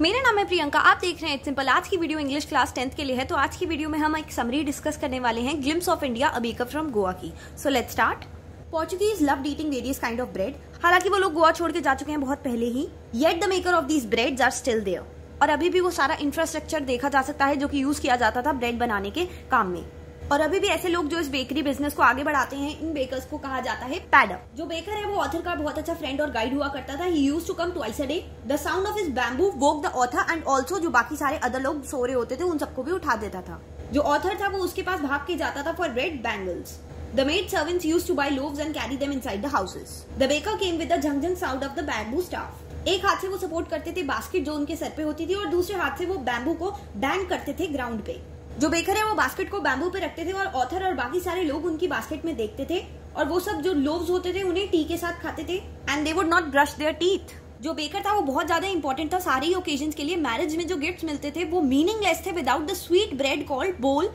मेरा नाम है प्रियंका, आप देख रहे हैं सिंपल आज की वीडियो इंग्लिश क्लास टेंथ के लिए है तो आज की वीडियो में हम एक समरी डिस्कस करने वाले हैं glimpse of India a baker from Goa की। So let start Portuguese love eating various kind of bread हालाँकि वो लोग गोवा छोड़ के जा चुके हैं बहुत पहले ही। Yet the maker of these bread are still there और अभी भी वो सारा इंफ्रास्ट्रक्चर देखा जा सकता है, जो कि यूज़ किया जाता था ब्रेड बनाने के काम में। और अभी भी ऐसे लोग जो इस बेकरी बिज़नेस को आगे बढ़ाते हैं, इन बेकर्स को कहा जाता है पैडर जो बेकर है, वो ऑथर का बहुत अच्छा फ्रेंड और गाइड हुआ करता था. He use to come twice a day the sound of his bamboo woke the author and also जो बाकी सारे अदर लोग सो रहे होते थे, उन सबको भी उठा देता था. जो ऑथर था, वो उसके पास भाग के जाता था for red bangles The maid servants used to buy loaves and carry them inside the houses. The baker came with the jung sound of the bamboo staff. एक हाथ से वो सपोर्ट करते थे बास्केट जो उनके सर पे होती थी और दूसरे हाथ से वो बैम्बू को बैंग करते थे ग्राउंड पे. जो बेकर है, वो बास्केट को बैम्बू पे रखते थे और ऑथर और बाकी सारे लोग उनकी बास्केट में देखते थे और वो सब जो लोव्स होते थे, उन्हें टी के साथ खाते थे and they would not brush their teeth जो बेकर था, वो बहुत ज़्यादा इंपॉर्टेंट था सारे ही ओकेजन के लिए। मैरिज में जो गिफ्ट मिलते थे, वो मीनिंगलेस थे without the sweet bread called bol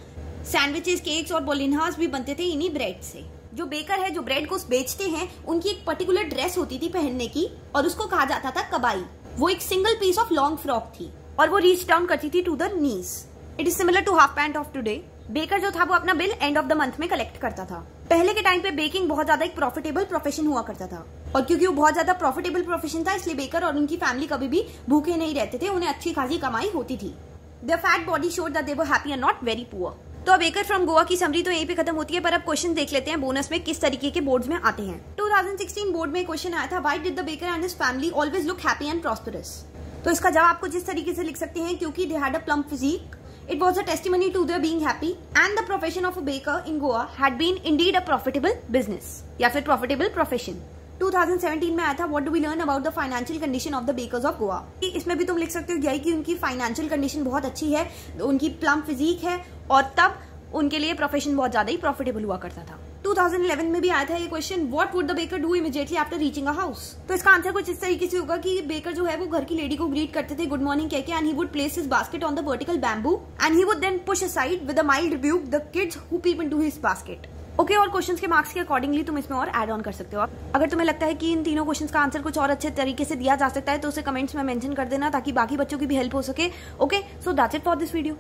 sandwiches cakes और बोलिनहास भी बनते थे इन्हीं ब्रेड से। जो बेकर है, जो ब्रेड को बेचते हैं, उनकी एक पर्टिकुलर ड्रेस होती थी पहनने की और उसको कहा जाता था कबाई। वो एक single piece of long frock थी और वो रीच डाउन करती थी to the knees it is similar to half pant of today baker जो था, वो अपना bill end of the month में कलेक्ट करता था। पहले के टाइम पे बेकिंग बहुत ज़्यादा एक प्रॉफिटेबल प्रोफेशन हुआ करता था। और क्योंकि वो बहुत ज़्यादा प्रॉफिटेबल प्रोफेशन था, इसलिए बेकर और उनकी फैमिली कभी भी भूखे नहीं रहते थे, उन्हें अच्छी खासी कमाई होती थी। The fat body shore that they were happy and not very poor तो अब बेकर फ्रॉम गोवा की समरी तो यहीं पे खत्म होती है, पर अब क्वेश्चन देख लेते हैं बोनस में किस तरीके के बोर्ड्स में आते हैं। 2016 बोर्ड में क्वेश्चन आया था why did the baker and his family always look happy and prosperous तो इसका जवाब आपको जिस तरीके से लिख सकते हैं, क्योंकि they had a plump physique It was a testimony to their being happy and the profession of a baker in Goa had been indeed a profitable business या फिर profitable profession. 2017 में आया था what do we learn about the financial condition of the bakers of Goa इसमें भी तुम लिख सकते हो यही कि उनकी फाइनेंशियल कंडीशन बहुत अच्छी है उनकी प्लम फिजिक है और तब उनके लिए प्रोफेशन बहुत ज़्यादा ही प्रॉफिटेबल हुआ करता था। 2011 में भी आया था ये question what would the baker do immediately after reaching a house तो इसका आंसर कुछ इस तरीके से होगा कि बेकर जो है वो घर की लेडी को ग्रीट करते थे गुड मॉर्निंग कह के and he would place his basket on the vertical bamboo and he would then push aside with a mild review the kids who peep into his basket okay okay, और questions के marks के accordingly तुम इसमें और add on कर सकते हो अगर तुम्हें लगता है कि इन तीनों क्वेश्चंस का आंसर कुछ और अच्छे तरीके से दिया जा सकता है तो उसे कमेंट्स में मेंशन कर देना ताकि बाकी बच्चों की भी हेल्प हो सके। Okay so that's it for this video